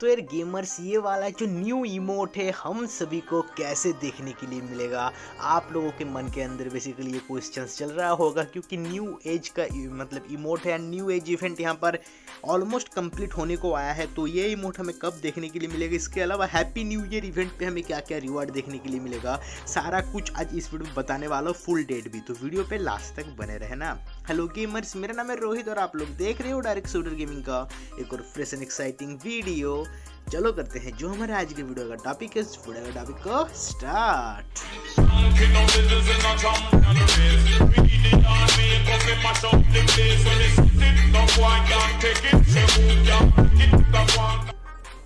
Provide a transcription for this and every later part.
तो यार गेमर्स ये वाला जो न्यू इमोट है, हम सभी को कैसे देखने के लिए मिलेगा? आप लोगों के मन के अंदर बेसिकली ये क्वेश्चन चल रहा होगा, क्योंकि न्यू एज का मतलब इमोट है न्यू एज इवेंट यहाँ पर ऑलमोस्ट कंप्लीट होने को आया है तो ये इमोट हमें कब देखने के लिए मिलेगा? इसके अलावा हैप्पी न्यू ईयर इवेंट पे हमें क्या क्या रिवार्ड देखने के लिए मिलेगा? सारा कुछ आज इस वीडियो में बताने वाला फुल डेट भी तो वीडियो पे लास्ट तक बने रहना। हेलो गेमर्स मेरा नाम है रोहित और आप लोग देख रहे हो डायरेक्ट शूटर गेमिंग का एक और फ्रेश एंड एक्साइटिंग वीडियो चलो करते हैं जो हमारे आज के वीडियो का टॉपिक है वीडियो का टॉपिक को स्टार्ट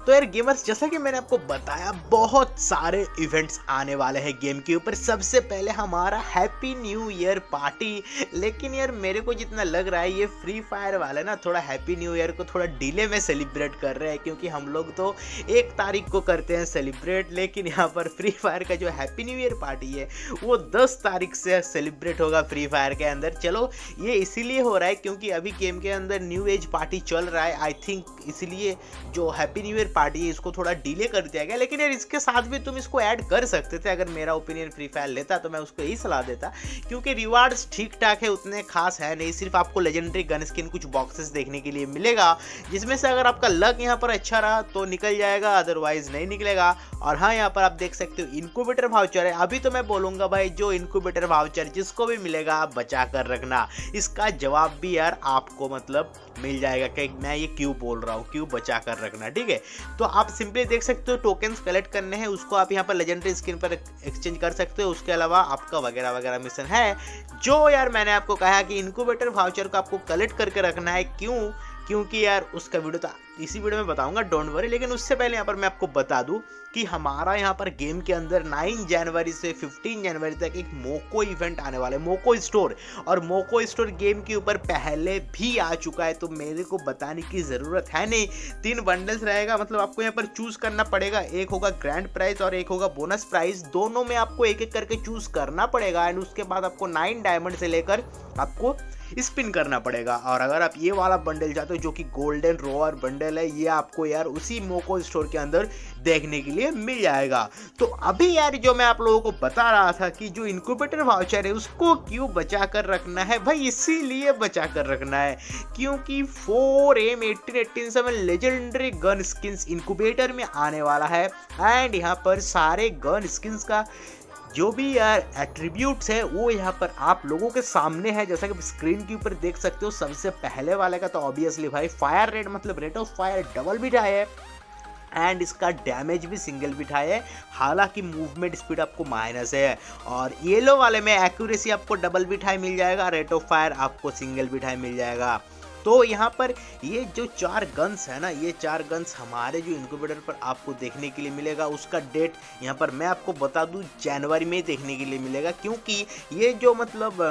तो यार गेमर्स जैसा कि मैंने आपको बताया, बहुत सारे इवेंट्स आने वाले हैं गेम के ऊपर। सबसे पहले हमारा हैप्पी न्यू ईयर पार्टी लेकिन यार, मेरे को जितना लग रहा है, ये फ्री फायर वाले ना थोड़ा हैप्पी न्यू ईयर को थोड़ा डिले में सेलिब्रेट कर रहे हैं, क्योंकि हम लोग तो एक तारीख को करते हैं सेलिब्रेट लेकिन यहाँ पर फ्री फायर का जो हैप्पी न्यू ईयर पार्टी है, वो दस तारीख से सेलिब्रेट होगा फ्री फायर के अंदर। चलो, ये इसीलिए हो रहा है क्योंकि अभी गेम के अंदर न्यू एज पार्टी चल रहा है। आई थिंक इसलिए जो हैप्पी न्यू ईयर पार्टी है इसको थोड़ा डिले कर दिया गया, लेकिन यार इसके साथ भी तुम इसको ऐड कर सकते थे। अगर मेरा ओपिनियन फ्री फायर लेता तो मैं उसको यही सलाह देता, क्योंकि रिवार्ड्स ठीक ठाक है, उतने खास है नहीं, सिर्फ़ आपको लेजेंडरी गन स्किन कुछ बॉक्सेस देखने के लिए मिलेगा, जिसमें से अगर आपका लक यहाँ पर अच्छा रहा तो निकल जाएगा अदरवाइज़ नहीं निकलेगा। और हाँ यहाँ पर आप देख सकते हो इनक्यूबेटर वाउचर है। अभी तो मैं बोलूँगा भाई, जो इनक्यूबेटर वाउचर जिसको भी मिलेगा, आप बचा कर रखना। इसका जवाब भी यार आपको मतलब मिल जाएगा कि मैं ये क्यों बोल रहा हूँ, क्यों बचा कर रखना, ठीक है? तो आप सिंपली देख सकते हो टोकन्स कलेक्ट करने हैं, उसको आप यहाँ पर लेजेंडरी स्क्रीन पर एक्सचेंज कर सकते हो, उसके अलावा आपका वगैरह वगैरह मिशन है। जो यार मैंने आपको कहा कि इनक्यूबेटर वाउचर को आपको कलेक्ट करके रखना है, क्यों? क्योंकि यार उसका वीडियो तो इसी वीडियो में बताऊँगा डोंट वरी लेकिन उससे पहले यहाँ पर मैं आपको बता दूँ कि हमारा यहाँ पर गेम के अंदर 9 जनवरी से 15 जनवरी तक एक मोको इवेंट आने वाला है मोको स्टोर और मोको स्टोर गेम के ऊपर पहले भी आ चुका है तो मेरे को बताने की ज़रूरत है नहीं। तीन बंडल्स रहेगा मतलब आपको यहाँ पर चूज़ करना पड़ेगा। एक होगा ग्रैंड प्राइज और एक होगा बोनस प्राइज दोनों में आपको एक एक करके चूज़ करना पड़ेगा एंड उसके बाद आपको नाइन डायमंड से लेकर आपको स्पिन करना पड़ेगा। और अगर आप ये वाला बंडल चाहते हो जो कि गोल्डन रोअर बंडल है, ये आपको यार उसी मोको स्टोर के अंदर देखने के लिए मिल जाएगा। तो अभी यार जो मैं आप लोगों को बता रहा था कि जो इनक्यूबेटर वाउचर है, उसको क्यों बचा कर रखना है? भाई, इसीलिए बचा कर रखना है। क्योंकि four M eighteen eighteen seven legendary gun skins incubator में आने वाला है। एंड यहाँ पर सारे गन स्किन्स का जो भी एट्रीब्यूट्स है, वो यहाँ पर आप लोगों के सामने है। जैसा कि स्क्रीन के ऊपर देख सकते हो, सबसे पहले वाले का तो ऑब्वियसली भाई फायर रेट मतलब रेट ऑफ़ फायर डबल भी है। एंड इसका डैमेज भी सिंगल बिठा है। हालाँकि मूवमेंट स्पीड आपको माइनस है। और येलो वाले में एक्यूरेसी आपको डबल बिठाई मिल जाएगा रेट ऑफ़ फायर आपको सिंगल बिठाई मिल जाएगा। तो यहाँ पर ये जो चार गन्स है ना, ये चार गन्स हमारे जो इनक्यूबेटर पर आपको देखने के लिए मिलेगा। उसका डेट यहाँ पर मैं आपको बता दूँ जनवरी में देखने के लिए मिलेगा। क्योंकि ये जो मतलब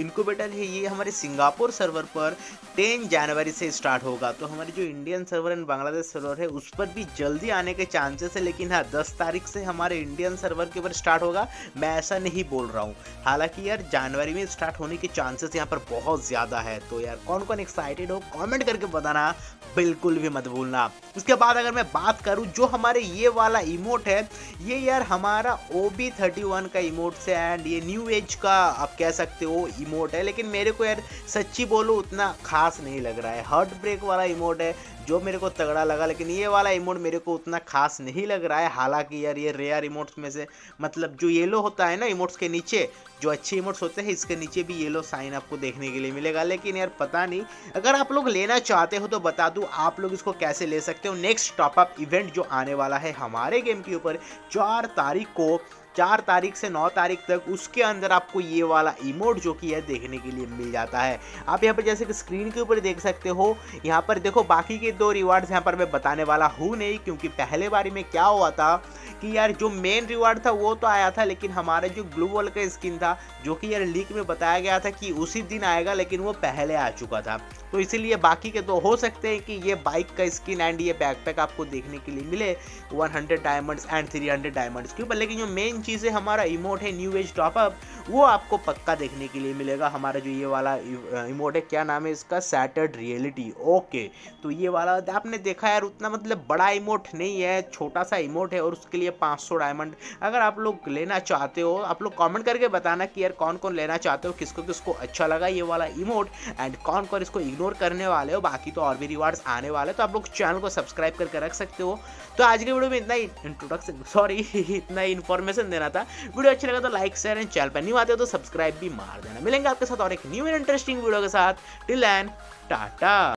इनक्यूबेटर है, ये हमारे सिंगापुर सर्वर पर टेन जनवरी से स्टार्ट होगा। तो हमारे जो Indian server and Bangladesh server है, उस पर भी जल्दी आने के चांसेस है। लेकिन हाँ दस तारीख से हमारे इंडियन सर्वर के ऊपर स्टार्ट होगा। मैं ऐसा नहीं बोल रहा हूँ। हालाँकि यार जनवरी में स्टार्ट होने के चांसेस यहाँ पर बहुत ज़्यादा है। तो यार कौन कौन एक्साइट एक्साइटेड हो कमेंट करके बताना बिल्कुल भी मत भूलना। उसके बाद अगर मैं बात करूँ, जो हमारे ये वाला इमोट है, ये यार हमारा ओ बी थर्टी वन का इमोट से एंड ये न्यू एज का आप कह सकते हो इमोट है, लेकिन मेरे को यार सच्ची बोलो, उतना खास नहीं लग रहा है। हार्ट ब्रेक वाला इमोट है जो मेरे को तगड़ा लगा, लेकिन ये वाला इमोट मेरे को उतना खास नहीं लग रहा है। हालाँकि यार, ये रेयर इमोट्स में से मतलब जो येलो होता है ना इमोट्स के नीचे, जो अच्छे इमोट्स होते हैं, इसके नीचे भी येलो साइन आपको देखने के लिए मिलेगा। लेकिन यार, पता नहीं, अगर आप लोग लेना चाहते हो तो बता दूँ, आप लोग इसको कैसे ले सकते हो। नेक्स्ट टॉपअप इवेंट जो आने वाला है हमारे गेम के ऊपर, चार तारीख को चार तारीख से नौ तारीख तक उसके अंदर आपको ये वाला इमोट जो कि है देखने के लिए मिल जाता है। आप यहाँ पर जैसे कि स्क्रीन के ऊपर देख सकते हो, यहाँ पर देखो बाकी के दो रिवार्ड्स यहाँ पर मैं बताने वाला हूँ नहीं, क्योंकि पहले बारी में क्या हुआ था कि यार जो मेन रिवार्ड था वो तो आया था, लेकिन हमारा जो ग्लू वॉल का स्किन था, जो कि यार लीक में बताया गया था कि उसी दिन आएगा, लेकिन वो पहले आ चुका था। तो इसीलिए बाकी के तो हो सकते हैं कि ये बाइक का स्किन एंड ये बैकपैक आपको देखने के लिए मिले 100 डायमंड्स एंड 300 डायमंड्स के ऊपर लेकिन जो मेन चीज़, हमारा इमोट है न्यू एज टॉपअप वो आपको पक्का देखने के लिए मिलेगा। हमारा जो ये वाला इमोट है, क्या नाम है इसका? सैटर्ड रियलिटी ओके तो ये वाला आपने देखा यार, उतना मतलब बड़ा इमोट नहीं है छोटा सा इमोट है और उसके लिए 500 डायमंड अगर आप लोग लेना चाहते हो, आप लोग कमेंट करके बताना कि यार कौन कौन लेना चाहते हो, किसको किसको अच्छा लगा ये वाला इमोट एंड कौन कौन इसको इग्नोर करने वाले हो, बाकी तो और भी रिवार्ड्स आने वाले तो आप लोग चैनल को सब्सक्राइब करके रख सकते हो। तो आज के वीडियो में इतना ही इंट्रोडक्शन सॉरी इतना ही इन्फॉर्मेशन देना था। वीडियो अच्छा लगा तो लाइक शेयर एंड चैनल पर नहीं आते हो तो सब्सक्राइब भी मार देना। मिलेंगे आपके साथ और एक न्यू एंड इंटरेस्टिंग वीडियो के साथ। Till end tata.